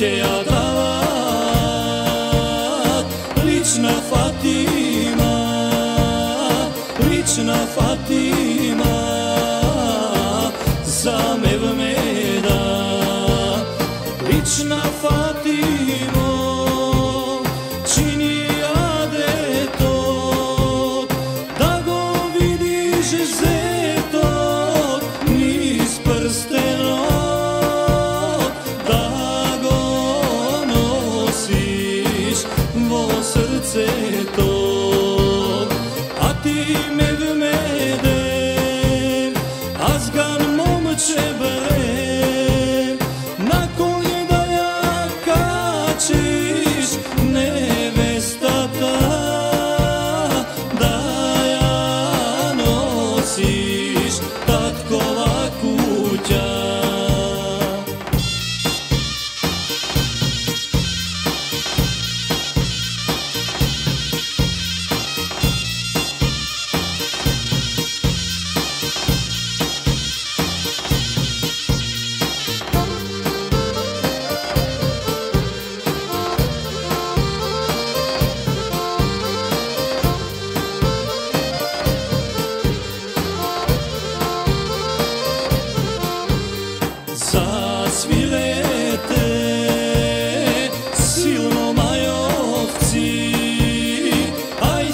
Cię just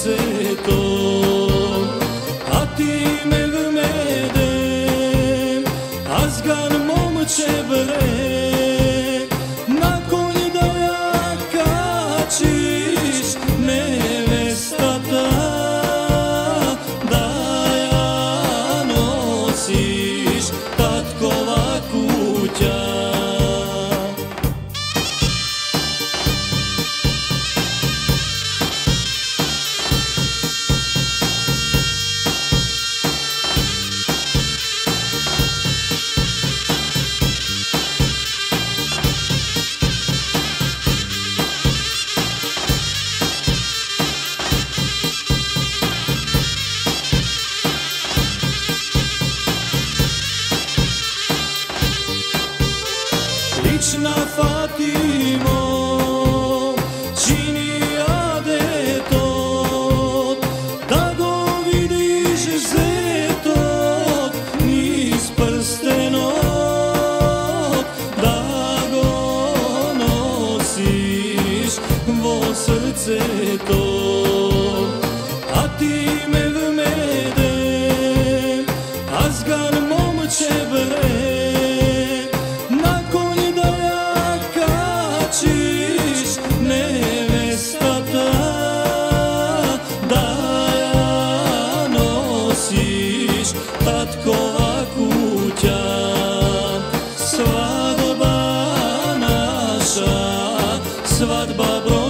せとあてめぐめで Slična Fatimo Činija de tot Da go vidiš zetot Niz prstenot Da go nosiš Vo srce to A ti me vmede Azgan momče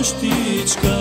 știți că